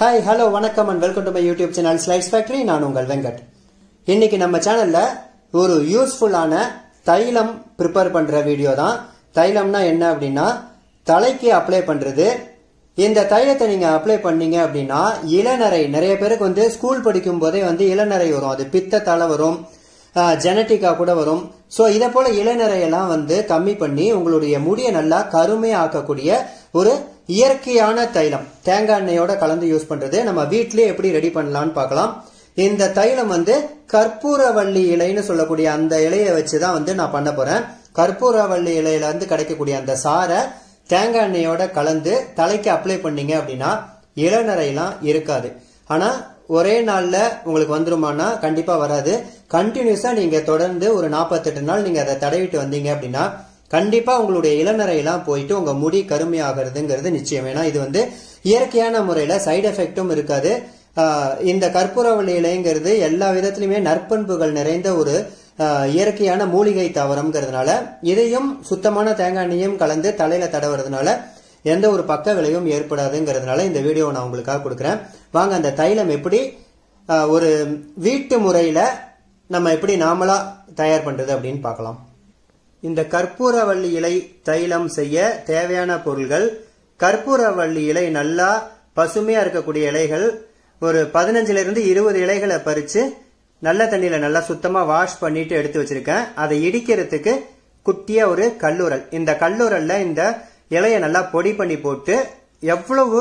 Hi hello வணக்கம் and welcome to my YouTube channel slides factory நான் உங்கள் வெங்கட். இன்னைக்கு நம்ம சேனலில் ஒரு யூஸ்ஃபுல்லான தைலம் ப்ரிப்பேர் பண்ணுற வீடியோ தான். தைலம்னா என்ன அப்படின்னா தலைக்கு அப்ளை பண்ணுறது இந்த தைலத்தை நீங்கள் அப்ளை பண்ணீங்க அப்படின்னா இளநரை நிறைய பேருக்கு வந்து ஸ்கூல் படிக்கும் போதே வந்து இளநரை வரும். அது பித்த தலை வரும் ஜெனட்டிக்காக கூட வரும். ஸோ இதை போல இளநரையெல்லாம் வந்து கம்மி பண்ணி உங்களுடைய முடியை நல்லா கருமையாக்கக்கூடிய ஒரு இயற்கையான தைலம் தேங்காய் எண்ணெயோட கலந்து யூஸ் பண்றது. நம்ம வீட்லயே எப்படி ரெடி பண்ணலாம்னு பார்க்கலாம். இந்த தைலம் வந்து கற்பூரவள்ளி இலைன்னு சொல்லக்கூடிய அந்த இலையை வச்சுதான் வந்து நான் பண்ண போறேன். கற்பூரவள்ளி இலையில இருந்து கிடைக்கக்கூடிய அந்த சாரை தேங்காய் எண்ணெயோட கலந்து தலைக்கு அப்ளை பண்ணீங்க அப்படின்னா இளநரையெல்லாம் இருக்காது. ஆனா ஒரே நாள்ல உங்களுக்கு வந்துருமானா கண்டிப்பா வராது. கண்டினியூஸா நீங்க தொடர்ந்து ஒரு நாற்பத்தெட்டு நாள் நீங்க அதை தடவிட்டு வந்தீங்க அப்படின்னா கண்டிப்பா உங்களுடைய இளநரையெல்லாம் போயிட்டு உங்க முடி கருமையாகிறதுங்கிறது நிச்சயம். ஏன்னா இது வந்து இயற்கையான முறையில சைடு எஃபெக்டும் இருக்காது. இந்த கற்பூரவள்ளி இலைங்கிறது எல்லா விதத்திலுமே நற்பண்புகள் நிறைந்த ஒரு இயற்கையான மூலிகை தாவரம்ங்கிறதுனால இதையும் சுத்தமான தேங்காய் எண்ணெயும் கலந்து தலையில தடவுறதுனால எந்த ஒரு பக்க விளைவும் ஏற்படாதுங்கிறதுனால இந்த வீடியோ நான் உங்களுக்காக கொடுக்குறேன். வாங்க அந்த தைலம் எப்படி ஒரு வீட்டு முறையில நம்ம எப்படி நாமளா தயார் பண்றது அப்படின்னு பார்க்கலாம். இந்த கற்பூரவள்ளி இலை தைலம் செய்ய தேவையான பொருள்கள். கற்பூரவள்ளி இலை நல்லா பசுமையா இருக்கக்கூடிய இலைகள். ஒரு பதினஞ்சுல இருந்து இருபது இலைகளை பறிச்சு நல்ல தண்ணியில நல்லா சுத்தமா வாஷ் பண்ணிட்டு எடுத்து வச்சிருக்கேன். அதை இடிக்கிறதுக்கு குட்டியா ஒரு கல்லூரல். இந்த கல்லூரல்ல இந்த இலையை நல்லா பொடி பண்ணி போட்டு எவ்வளவு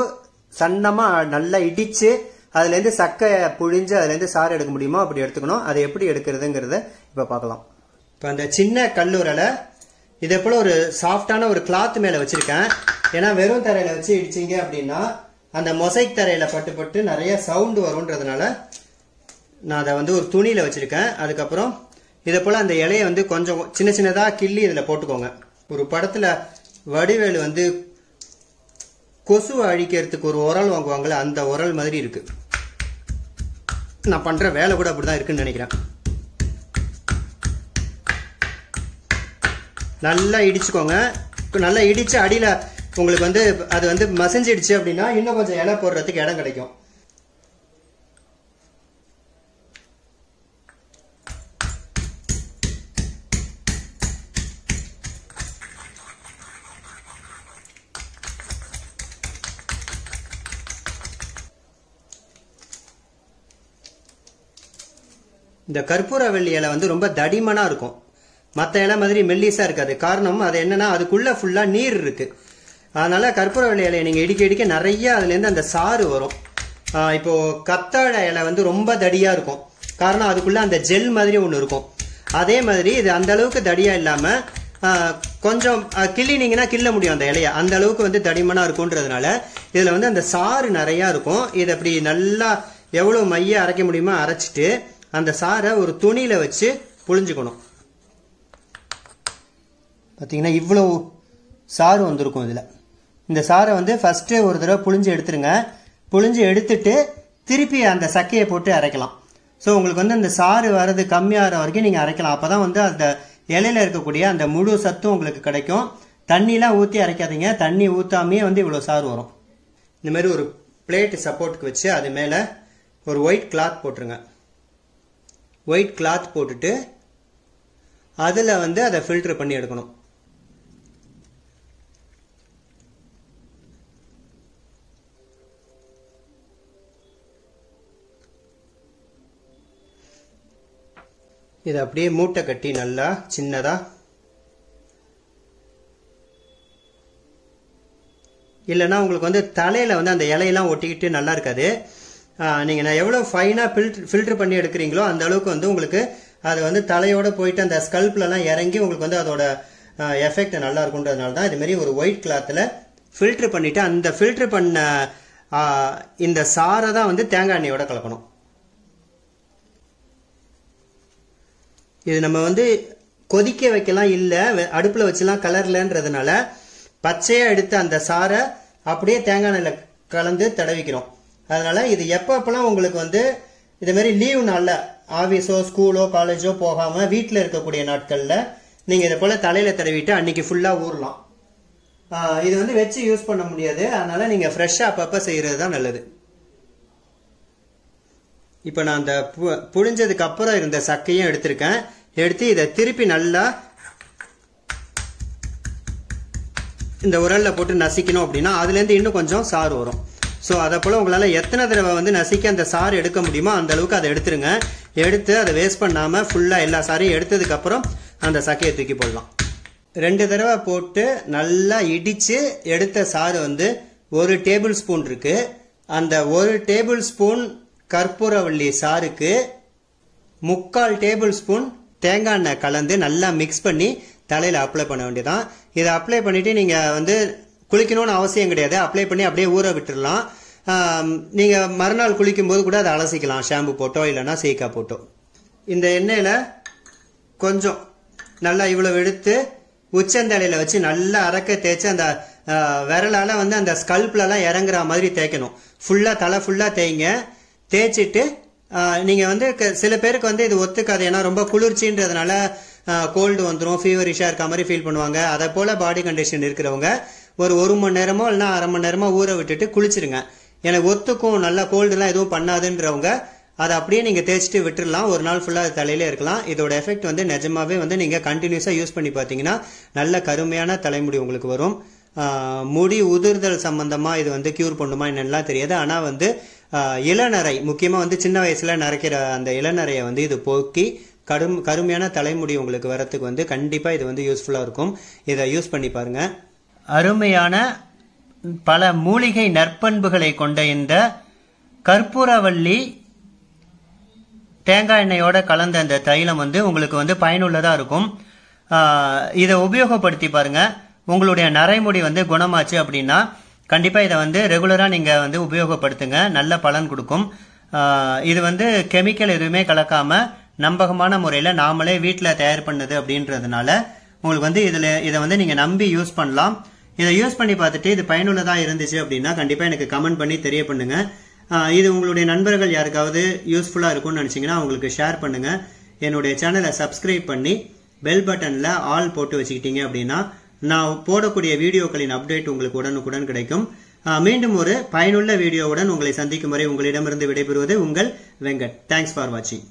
சன்னமா நல்லா இடிச்சு அதுல இருந்து சக்கையை புழிஞ்சு அதுல இருந்து சாறு எடுக்க முடியுமோ அப்படி எடுத்துக்கணும். அதை எப்படி எடுக்கிறதுங்கிறத இப்ப பார்க்கலாம். இப்போ அந்த சின்ன கல்லூரலை இதே போல் ஒரு சாஃப்டான ஒரு கிளாத் மேலே வச்சுருக்கேன். ஏன்னா வெறும் தரையில் வச்சு இடிச்சிங்க அப்படின்னா அந்த மொசைக் தரையில் பட்டு பட்டு நிறைய சவுண்டு வரும்ன்றதுனால நான் அதை வந்து ஒரு துணியில் வச்சுருக்கேன். அதுக்கப்புறம் இதே போல் அந்த இலையை வந்து கொஞ்சம் சின்ன சின்னதாக கிள்ளி இதில் போட்டுக்கோங்க. ஒரு படத்தில் வடிவேலு வந்து கொசுவை அழிக்கிறதுக்கு ஒரு உரல் வாங்குவாங்கல்ல அந்த உரல் மாதிரி இருக்குது நான் பண்ணுற வேலை கூட அப்படி தான் இருக்குன்னு நினைக்கிறேன். நல்லா இடிச்சுக்கோங்க. நல்லா இடித்து அடியில் உங்களுக்கு வந்து அது வந்து மசஞ்சிடுச்சு அப்படின்னா இன்னும் கொஞ்சம் இலை போடுறதுக்கு இடம் கிடைக்கும். இந்த கற்பூரவள்ளி இலை வந்து ரொம்ப தடிமனாக இருக்கும். மற்ற இலை மாதிரி மெல்லிசாக இருக்காது. காரணம் அது என்னென்னா அதுக்குள்ளே ஃபுல்லாக நீர் இருக்குது அதனால் கற்பூரவள்ளி இலையை நீங்கள் இடிக்க இடிக்க நிறைய அதுலேருந்து அந்த சாறு வரும். இப்போது கத்தாழை இலை வந்து ரொம்ப தடியாக இருக்கும். காரணம் அதுக்குள்ளே அந்த ஜெல் மாதிரி ஒன்று இருக்கும். அதே மாதிரி இது அந்த அளவுக்கு தடியாக இல்லாமல் கொஞ்சம் கிள்ளினீங்கன்னா கிள்ள முடியும் அந்த இலையை. அந்த அளவுக்கு வந்து தடிமனாக இருக்கும்ன்றதுனால இதில் வந்து அந்த சாறு நிறையா இருக்கும். இதை அப்படி நல்லா எவ்வளோ மைய அரைக்க முடியுமோ அரைச்சிட்டு அந்த சாரை ஒரு துணியில் வச்சு புழிஞ்சுக்கணும். பார்த்தீங்கன்னா இவ்வளோ சாறு வந்திருக்கும் இதில். இந்த சாரை வந்து ஃபஸ்ட்டு ஒரு தடவை புழிஞ்சு எடுத்துருங்க. புழிஞ்சு எடுத்துட்டு திருப்பி அந்த சக்கையை போட்டு அரைக்கலாம். ஸோ உங்களுக்கு வந்து அந்த சாறு வர்றது கம்மியாகிற வரைக்கும் நீங்கள் அரைக்கலாம். அப்போ தான் வந்து அந்த இலையில இருக்கக்கூடிய அந்த முழு சத்தும் உங்களுக்கு கிடைக்கும். தண்ணிலாம் ஊற்றி அரைக்காதீங்க. தண்ணி ஊற்றாமையே வந்து இவ்வளோ சாறு வரும். இந்த மாதிரி ஒரு பிளேட்டு சப்போர்ட்டுக்கு வச்சு அது மேலே ஒரு ஒயிட் கிளாத் போட்டுருங்க. ஒயிட் கிளாத் போட்டுட்டு அதில் வந்து அதை ஃபில்ட்ரு பண்ணி எடுக்கணும். இதை அப்படியே மூட்டை கட்டி நல்லா சின்னதா இல்லைன்னா உங்களுக்கு வந்து தலையில் வந்து அந்த இலையெல்லாம் ஒட்டிக்கிட்டு நல்லா இருக்காது. நீங்கள் நான் எவ்வளோ ஃபைனாக ஃபில்ட்ரு ஃபில்ட்ரு பண்ணி எடுக்கிறீங்களோ அந்த அளவுக்கு வந்து உங்களுக்கு அது வந்து தலையோட போயிட்டு அந்த ஸ்கல்ப்லலாம் இறங்கி உங்களுக்கு வந்து அதோட எஃபெக்ட் நல்லா இருக்குன்றதுனால தான் இதுமாரி ஒரு ஒயிட் கிளாத்தில் ஃபில்ட்ரு பண்ணிவிட்டு அந்த ஃபில்ட்ரு பண்ண இந்த சாரை தான் வந்து தேங்காய் எண்ணெயோட கலக்கணும். இது நம்ம வந்து கொதிக்க வைக்கலாம் இல்லை அடுப்பில் வச்சுலாம் கலர்லன்றதுனால பச்சையாக எடுத்து அந்த சாரை அப்படியே தேங்காய் எண்ணெயில் கலந்து தடவிக்கிறோம். அதனால் இது எப்போ அப்போலாம் உங்களுக்கு வந்து இது மாதிரி லீவ் நாளில் ஆஃபீஸோ ஸ்கூலோ காலேஜோ போகாமல் வீட்டில் இருக்கக்கூடிய நாட்களில் நீங்கள் இதை போல் தலையில் தடவிட்டு அன்னைக்கு ஃபுல்லாக ஊறலாம். இது வந்து வச்சு யூஸ் பண்ண முடியாது. அதனால் நீங்கள் ஃப்ரெஷ்ஷாக அப்பப்போ செய்கிறது தான் நல்லது. இப்போ நான் அந்த பு- புழிஞ்சதுக்கு அப்புறம் இருந்த சக்கையும் எடுத்திருக்கேன். எடுத்து இதை திருப்பி நல்லா இந்த உரலில் போட்டு நசிக்கணும் அப்படின்னா அதுலேருந்து இன்னும் கொஞ்சம் சாறு வரும். ஸோ அதை போல் உங்களால் எத்தனை தடவை வந்து நசிக்க அந்த சாறு எடுக்க முடியுமோ அந்த அளவுக்கு அதை எடுத்துருங்க. எடுத்து அதை வேஸ்ட் பண்ணாமல் ஃபுல்லாக எல்லா சாரையும் எடுத்ததுக்கப்புறம் அந்த சக்கையை தூக்கி போடலாம். ரெண்டு தடவை போட்டு நல்லா இடித்து எடுத்த சாறு வந்து ஒரு டேபிள் ஸ்பூன் இருக்குது அந்த ஒரு டேபிள் ஸ்பூன் கற்பூரவள்ளி சாருக்கு முக்கால் டேபிள் ஸ்பூன் தேங்காய் எண்ணெய் கலந்து நல்லா மிக்ஸ் பண்ணி தலையில் அப்ளை பண்ண வேண்டியதான் இதை அப்ளை பண்ணிட்டு நீங்கள் வந்து குளிக்கணும்னு அவசியம் கிடையாது. அப்ளை பண்ணி அப்படியே ஊற விட்டுடலாம் நீங்கள் மறுநாள் குளிக்கும் போது கூட அதை அலசிக்கலாம். ஷாம்பு போட்டோ இல்லைன்னா சீக்கா போட்டோ. இந்த எண்ணெயில் கொஞ்சம் நல்லா இவ்வளோ எடுத்து உச்சந்தலையில வச்சு நல்லா அரைக்க தேய்ச்சி அந்த விரலால் வந்து அந்த ஸ்கல்ப்லலாம் இறங்குற மாதிரி தேய்க்கணும். ஃபுல்லாக தலை ஃபுல்லாக தேய்ங்க. தேய்ச்சிட்டு நீங்கள் நீங்க வந்து க- சில பேருக்கு வந்து இது ஒத்துக்காது. ஏன்னா ரொம்ப குளிர்ச்சின்றதுனால கோல்டு வந்துடும் ஃபீவரிஷா இருக்க மாதிரி ஃபீல் பண்ணுவாங்க. அதை போல பாடி கண்டிஷன் இருக்கிறவங்க ஒரு ஒரு மணி நேரமோ இல்லைன்னா அரை மணி நேரமோ ஊற விட்டுட்டு குளிச்சிருங்க. எனக்கு ஒத்துக்கும் நல்லா கோல்டுலாம் எதுவும் பண்ணாதுன்றவங்க அதை அப்படியே நீங்கள் தேய்ச்சிட்டு விட்டுடலாம் ஒரு நாள் ஃபுல்லாக தலையிலே இருக்கலாம். இதோட எஃபெக்ட் வந்து நிஜமாவே வந்து நீங்கள் கண்டினியூஸாக யூஸ் பண்ணி பார்த்தீங்கன்னா நல்ல கருமையான தலைமுடி உங்களுக்கு வரும். முடி உதிர்தல் சம்மந்தமாக இது வந்து க்யூர் பண்ணுமா என்னென்னலாம் தெரியாது. ஆனால் வந்து இளநரை முக்கியமாக வந்து சின்ன வயசில் நரைக்கிற அந்த இளநரையை வந்து இது போக்கி கடும் கருமையான தலைமுடி உங்களுக்கு வரத்துக்கு வந்து கண்டிப்பாக இது வந்து யூஸ்ஃபுல்லாக இருக்கும். இதை யூஸ் பண்ணி பாருங்க. அருமையான பல மூலிகை நற்பண்புகளை கொண்ட இந்த கற்பூரவள்ளி தேங்காய் எண்ணெயோட கலந்த அந்த தைலம் வந்து உங்களுக்கு வந்து பயனுள்ளதாக இருக்கும். இதை உபயோகப்படுத்தி பாருங்கள் உங்களுடைய நரைமுடி வந்து குணமாச்சு அப்படின்னா கண்டிப்பாக இதை வந்து ரெகுலராக நீங்கள் வந்து உபயோகப்படுத்துங்க. நல்ல பலன் கொடுக்கும். இது வந்து கெமிக்கல் எதுவுமே கலக்காமல் நம்பகமான முறையில் நாமளே வீட்டில் தயார் பண்ணுது அப்படின்றதுனால உங்களுக்கு வந்து இதில் இதை வந்து நீங்கள் நம்பி யூஸ் பண்ணலாம். இதை யூஸ் பண்ணி பார்த்துட்டு இது பயனுள்ளதாக இருந்துச்சு அப்படின்னா கண்டிப்பாக எனக்கு கமெண்ட் பண்ணி தெரிய பண்ணுங்க இது உங்களுடைய நண்பர்கள் யாருக்காவது யூஸ்ஃபுல்லாக இருக்கும்னு நினச்சிங்கன்னா அவங்களுக்கு ஷேர் பண்ணுங்கள் என்னுடைய சேனலை சப்ஸ்கிரைப் பண்ணி பெல் பட்டனில் ஆல் போட்டு வச்சுக்கிட்டீங்க அப்படின்னா நான் போடக்கூடிய வீடியோக்களின் அப்டேட் உங்களுக்கு உடனுக்குடன் கிடைக்கும். மீண்டும் ஒரு பயனுள்ள வீடியோவுடன் உங்களை சந்திக்கும் வரை உங்களிடமிருந்து விடைபெறுவது உங்கள் வெங்கட். தேங்க்ஸ் ஃபார் வாட்சிங்